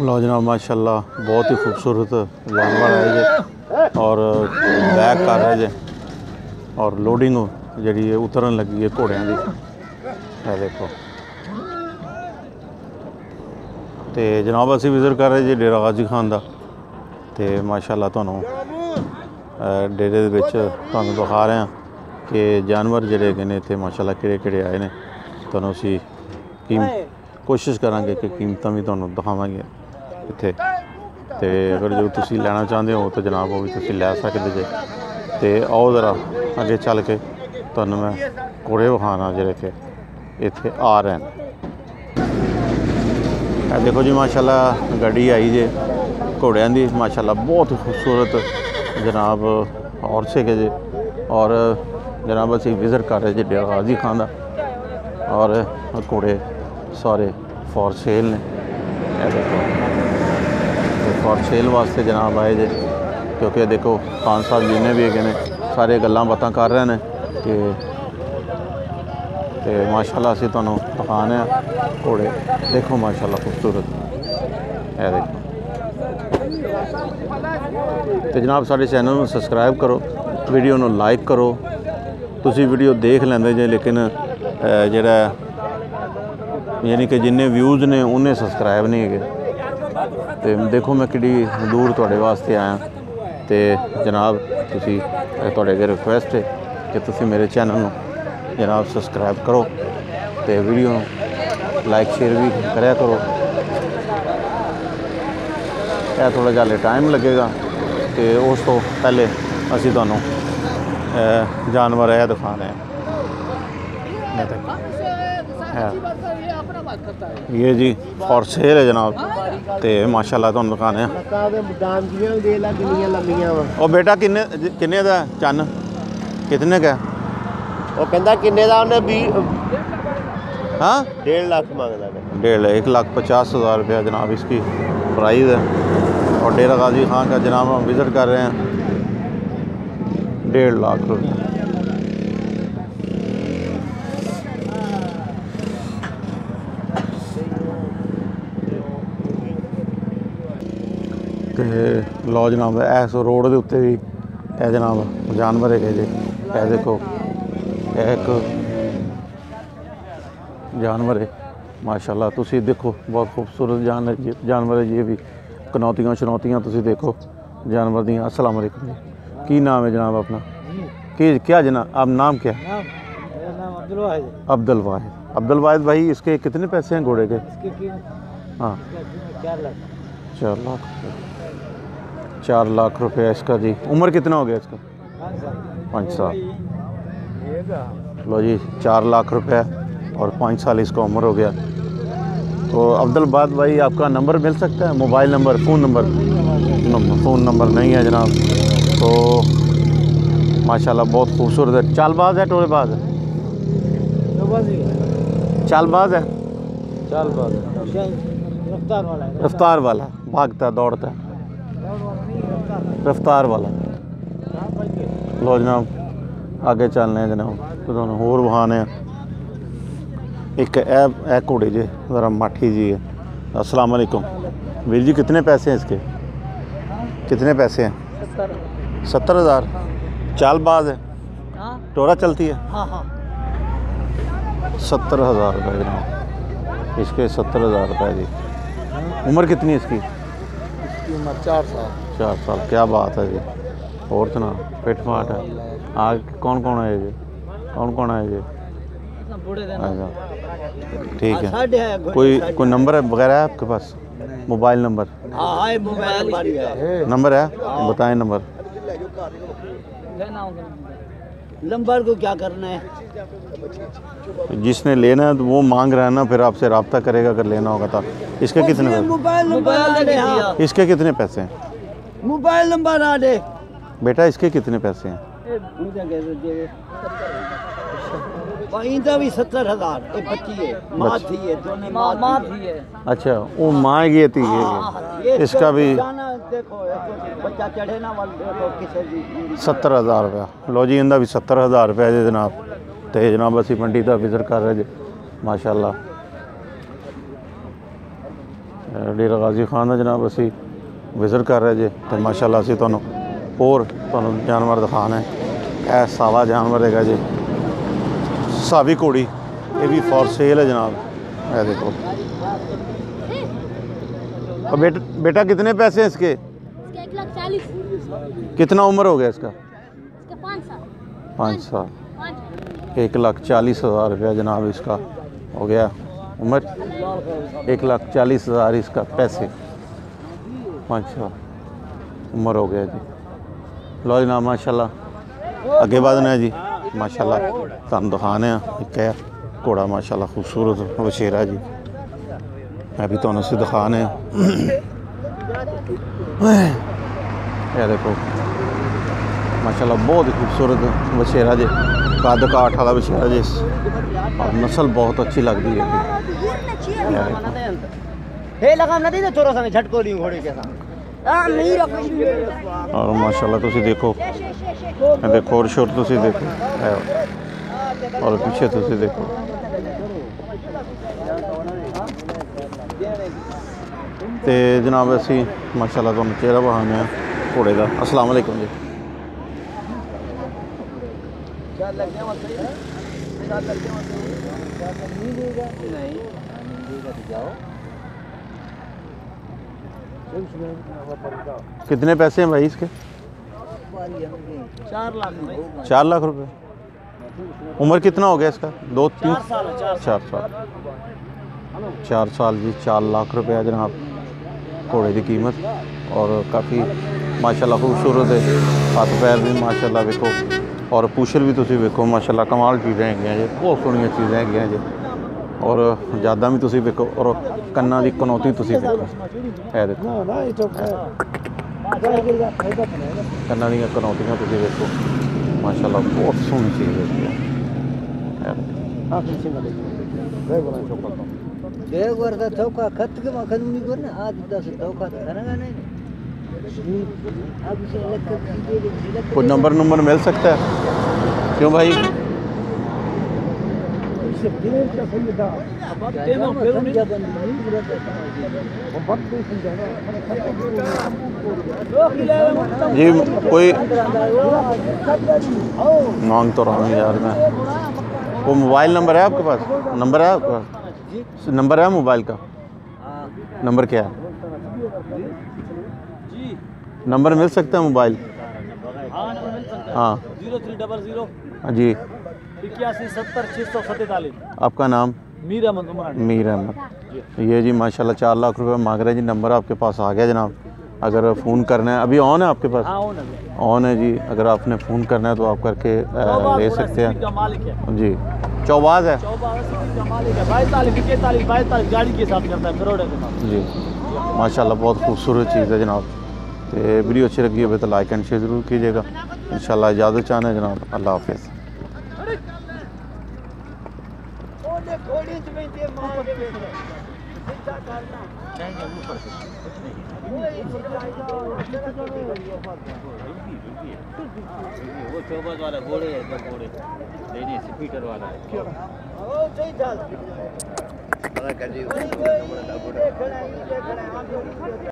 ਲਓ ਜਨਾਬ ਮਾਸ਼ਾਅੱਲਾ ਬਹੁਤ ਹੀ ਖੂਬਸੂਰਤ ਜਾਨਵਰ ਹੈ ਜੇ। ਔਰ ਬੈਕ ਕਰ ਰਹੇ ਜੇ। ਔਰ ਲੋਡਿੰਗ ਜਿਹੜੀ ਹੈ ਉਤਰਨ ਲੱਗੀ ਹੈ ਘੋੜਿਆਂ ਦੀ। ਇਹ ਦੇਖੋ। ਤੇ ਜਨਾਬ ਅਸੀਂ ਵਿਜ਼ਿਟ ਕਰ ਰਹੇ ਜੀ ਡੇਰਾ ਗਾਜ਼ੀ ਖਾਨ ਦਾ। ਤੇ ਮਾਸ਼ਾਅੱਲਾ ਤੁਹਾਨੂੰ ਡੇਰੇ ਦੇ ਵਿੱਚ ਤੁਹਾਨੂੰ ਦਿਖਾ ਰਹੇ ਹਾਂ ਕਿ ਜਾਨਵਰ ਜਿਹੜੇ ਹੈਗੇ ਨੇ ਇੱਥੇ ਮਾਸ਼ਾਅੱਲਾ ਕਿਹੜੇ ਕਿਹੜੇ ਆਏ ਨੇ। ਤੁਹਾਨੂੰ ਅਸੀਂ ਕੀਮ ਕੋਸ਼ਿਸ਼ ਕਰਾਂਗੇ ਕਿ ਕੀਮਤਾਂ ਵੀ ਤੁਹਾਨੂੰ ਦਿਖਾਵਾਂਗੇ। ਇੱਥੇ। ਤੇ ਅਗਰ ਜੋ ਤੁਸੀਂ ਲੈਣਾ ਚਾਹੁੰਦੇ ਹੋ ਤਾਂ ਜਨਾਬ ਉਹ ਵੀ ਤੁਸੀਂ ਲੈ ਸਕਦੇ ਜੇ। ਤੇ ਆਓ ਜ਼ਰਾ ਅੱਗੇ ਚੱਲ ਕੇ। ਤੁਹਾਨੂੰ ਮੈਂ ਘੋੜੇ ਵਿਖਾਣਾ ਜਿਹੜੇ ਕਿ ਇੱਥੇ ਆ ਰਹੇ ਨੇ ਇਹ ਦੇਖੋ ਜੀ, ਮਾਸ਼ਾਅੱਲਾ ਗੱਡੀ ਆਈ ਜੇ। ਘੋੜਿਆਂ ਦੀ, ਮਾਸ਼ਾਅੱਲਾ ਬਹੁਤ ਖੂਬਸੂਰਤ ਜਨਾਬ ਔਰ ਸੀਗੇ ਜੇ। ਔਰ ਜਨਾਬ ਅਸੀਂ ਵਿਜ਼ਿਟ ਕਰ ਰਹੇ ਜੇ ਡੇਰਾ ਗਾਜ਼ੀ ਖਾਨ ਦਾ। ਔਰ ਘੋੜੇ ਸਾਰੇ ਫॉर ਸੇਲ ਨੇ। ਇਹ ਦੇਖੋ। ਔਰ ਸੇਲ ਵਾਸਤੇ ਜਨਾਬ ਆਏ ਜੇ, ਕਿਉਂਕਿ ਇਹ ਦੇਖੋ, ਖਾਨ ਸਾਹਿਬ ਜਿੰਨੇ ਵੀ ਹੈਗੇ ਨੇ, ਸਾਰੇ ਗੱਲਾਂ ਬਾਤਾਂ ਕਰ ਰਹੇ ਨੇ ਕਿ ਤੇ ਮਾਸ਼ਾਅੱਲਾ ਅਸੀਂ ਤੁਹਾਨੂੰ ਦਿਖਾਉਂਦੇ ਆ ਘੋੜੇ। ਦੇਖੋ ਮਾਸ਼ਾਅੱਲਾ ਖੂਬਸੂਰਤ। ਇਹ ਦੇਖੋ। ਤੇ ਜਨਾਬ, ਸਾਡੇ ਚੈਨਲ ਨੂੰ ਸਬਸਕ੍ਰਾਈਬ ਕਰੋ ਵੀਡੀਓ ਨੂੰ ਲਾਈਕ ਕਰੋ। ਤੁਸੀਂ ਵੀਡੀਓ ਦੇਖ ਲੈਂਦੇ ਜੇ, ਲੇਕਿਨ ਜਿਹੜਾ ਯਾਨੀ ਕਿ ਜਿੰਨੇ ਵਿਊਜ਼ ਨੇ, ਉਹਨੇ ਸਬਸਕ੍ਰਾਈਬ ਨਹੀਂ ਹੈਗੇ। ਤੇ ਦੇਖੋ ਮੈਂ ਕਿਹੜੀ ਦੂਰ ਤੁਹਾਡੇ ਵਾਸਤੇ ਆਇਆ। ਤੇ ਜਨਾਬ, ਤੁਸੀਂ ਤੁਹਾਡੇ ਅੱਗੇ ਰਿਕੁਐਸਟ ਹੈ ਕਿ ਤੁਸੀਂ ਮੇਰੇ ਚੈਨਲ ਨੂੰ ਜਨਾਬ ਸਬਸਕ੍ਰਾਈਬ ਕਰੋ ਤੇ ਵੀਡੀਓ ਨੂੰ ਲਾਈਕ ਸ਼ੇਅਰ ਵੀ ਕਰਿਆ ਕਰੋ। ਇਹ ਥੋੜਾ ਜਿਹਾ ਹਲੇ ਟਾਈਮ ਲੱਗੇਗਾ ਤੇ ਉਸ ਤੋਂ ਪਹਿਲੇ ਅਸੀਂ ਤੁਹਾਨੂੰ ਜਾਨਵਰ ਇਹ ਦਿਖਾ ਰਹੇ ਹਾਂ। है। ये जी फॉर सेल है जनाब। तो माशाला तुम दुकान और बेटा किन्ने चन्न। कितने का हाँ? डेढ़ एक लाख पचास हज़ार रुपया जनाब इसकी प्राइज है। और डेरा गाजी खान का जनाब हम विज़िट कर रहे हैं। डेढ़ लाख रुपया। ਤੇ ਲਓ ਜਨਾਬ ਇਸ ਰੋਡ ਦੇ ਉੱਤੇ ਵੀ ਇਹ ਜਨਾਬ ਜਾਨਵਰ ਹੈਗੇ ਜੀ ਇਹ ਦੇਖੋ ਇਹ ਇੱਕ ਜਾਨਵਰ ਹੈ ਮਾਸ਼ਾਅੱਲਾ ਤੁਸੀਂ ਦੇਖੋ ਬਹੁਤ ਖੂਬਸੂਰਤ ਜਾਨ ਜੀ ਜਾਨਵਰ ਹੈ ਜੀ ਇਹ ਵੀ ਕਨੌਤੀਆਂ ਸ਼ਨੌਤੀਆਂ ਤੁਸੀਂ ਦੇਖੋ जानवर दी अस्सलाम वालेकुम जी की नाम है जनाब अपना की क्या जनाब आप नाम क्या है मेरा नाम अब्दुल वाहिद है अब्दुल वाहिद अब्दुल वाहिद भाई इसके कितने पैसे हैं घोड़े के इसकी कीमत हाँ चार लाख। चार लाख चार लाख रुपया इसका जी। उम्र कितना हो गया इसका? पाँच साल। लो जी चार लाख रुपया और पाँच साल इसका उम्र हो गया। तो अब्दुल बाद भाई आपका नंबर मिल सकता है? Mobile number phone number? Number phone number नहीं है जनाब। तो माशाल्लाह बहुत खूबसूरत है। चालबाज है टोलेबाज है। चालबाज है? चालबाज रफ्तार वाला है। रफ्तार वाला। भागता दौड़ता। रफ्तार वाला। लो जनाब अगे चलने जनाब। तो होर बहाने एक घोड़े जे ज़रा माठी जी है। अस्सलाम वालेकुम। वीर जी कितने पैसे हैं इसके? कितने पैसे हैं? सत्तर। हज़ार? चाल बाज है। हाँ। टोरा चलती है? हाँ, हाँ। सत्तर हज़ार रुपये इसके सत्तर हज़ार रुपये जी। उम्र कितनी है इसकी? इसकी उम्र चार साल। चार साल क्या बात है जी। और सुना फिट फाट है। आगे कौन कौन है जी? कौन कौन है जी? इतना बूढ़े देना अच्छा ठीक है कोई कोई नंबर है वगैरह है आपके पास? Mobile number? हाँ हाँ मोबाइल नंबर ही नंबर है? बताएँ नंबर। लेना नंबर को क्या करना है? जिसने लेना है तो वो मांग रहा है ना फिर आपसे रब्ता करेगा अगर लेना होगा तो। इसके कितने मोबाइल नंबर इसके कितने पैसे हैं? मोबाइल नंबर आ दे। बेटा इसके कितने पैसे हैं? इनका भी सत्तर हजार ये बच्ची है माँ थी है दोनों माँ माँ थी है अच्छा वो माँ ये थी ये इसका भी देखो एक बच्चा चढ़े ना वाल देखो किसे भी सत्तर हज़ार रुपया लो जी इंदा भी सत्तर हज़ार रुपया जी जनाब तो जनाब असी मंडी का विजिट कर रहे जी माशाल्लाह ਅ, ਡੇਰਾ ਗਾਜ਼ੀ ਖਾਨ ਦਾ ਜਨਾਬ ਅਸੀਂ ਵਿਜ਼ਿਟ ਕਰ ਰਹੇ ਜੇ ਤੇ ਮਾਸ਼ਾਅੱਲਾ ਅਸੀਂ ਤੁਹਾਨੂੰ ਹੋਰ ਤੁਹਾਨੂੰ ਜਾਨਵਰ ਦਿਖਾਣਾ ਹੈ ਇਹ ਸਾਵਾ ਜਾਨਵਰ ਹੈਗਾ ਜੀ सावी घोड़ी ये भी फॉर सेल है जनाब। है देखो। और बेट, बेटा कितने पैसे हैं इसके? कितना उम्र हो गया इसका? पाँच साल। एक लाख चालीस हज़ार रुपया जनाब इसका हो गया उम्र। एक लाख चालीस हज़ार इसका पैसे। पाँच साल। उम्र हो गया जी। लो जनाब माशाल्लाह। अगे बढ़ना है जी। ਮਾਸ਼ਾਅੱਲਾ ਤੁਹਾਨੂੰ ਦਿਖਾਣੇ ਆ ਇੱਕ ਹੈ ਘੋੜਾ ਮਾਸ਼ਾਅੱਲਾ ਖੂਬਸੂਰਤ ਵਛੇਰਾ ਜੀ ਮੈਂ ਵੀ ਤੁਹਾਨੂੰ ਅਸੀਂ ਦਿਖਾਣੇ ਆ ਇਹ ਦੇਖੋ माशाल्लाह बहुत ही खूबसूरत वछेरा जे कद काठ वाला वछेरा जे और नस्ल बहुत अच्छी लगती है हे लगाम ना दे दे थोड़ा सा झटको ली घोड़े के साथ और माशाल्लाह तुम देखो। देखो, और शोर तुम देखो। और पीछे तुम देखो। तो जनाब, असी माशाला तुम चेहरा बहाने घोड़े का असलम वालेकुम जी। कितने पैसे हैं भाई इसके? चार लाख चार लाख रुपए। उम्र कितना हो गया इसका? दो तीन? चार साल चार साल। जी चार लाख रुपया जनाब घोड़े की कीमत और काफ़ी माशाल्लाह खूबसूरत है। हाथ पैर भी माशाल्लाह वेखो और पूछल भी तुम देखो माशाल्लाह कमाल चीज़ें है बहुत सोनिया चीज़ें है जी। ਔਰ ਜਿਆਦਾ ਵੀ ਤੁਸੀਂ ਵੇਖੋ ਔਰ ਕੰਨਾਂ ਦੀ ਕਨੌਤੀ ਤੁਸੀਂ ਵੇਖੋ ਇਹ ਦੇਖੋ ਕੰਨਾਂ ਦੀਆਂ ਕਨੌਤੀਆਂ ਤੁਸੀਂ ਵੇਖੋ ਮਾਸ਼ਾਅੱਲਾ ਬਹੁਤ ਸੋਹਣੀ ਚੀਜ਼ ਹੈ देव वर्धा धोखा खत के मखन नहीं करना आज दस धोखा तो करना नहीं अब इसे अलग कर दीजिए जिलक कोई नंबर नंबर मिल सकता है क्यों भाई दो किलो जी। कोई मांग तो रहा हूँ यार मैं। वो मोबाइल नंबर है आपके पास? नंबर है आपके पास? नंबर है मोबाइल का? नंबर क्या है? नंबर मिल सकता है मोबाइल? हाँ। Zero three double zero. हाँ जी। इक्यासी सत्तर छः सौ सत्तालीस आपका नाम? मीर अहमद मीर अहमद ये जी माशाल्लाह चार लाख रुपए मांग रहे हैं जी नंबर आपके पास आ गया जनाब। अगर फ़ोन करना है अभी ऑन है आपके पास? हाँ ऑन है जी। अगर आपने फ़ोन करना है तो आप करके ले सकते हैं। जी। चौबाज है? जी। माशाल्लाह बहुत खूबसूरत चीज़ है जनाब। तो वीडियो अच्छी लगी हो तो लाइक एंड शेयर ज़रूर कीजिएगा। इंशाल्लाह इजाज़त चाहना है जनाब। अल्लाह हाफिज़। वो चौबस वाला घोड़े है। एकदम घोड़े नहीं नहीं स्पीटर वाला है बड़ा